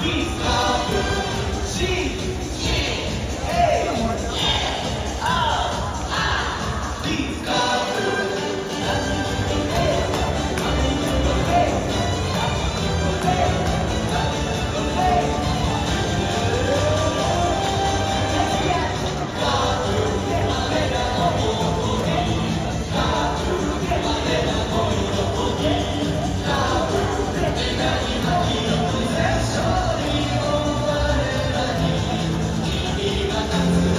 Peace. Yeah.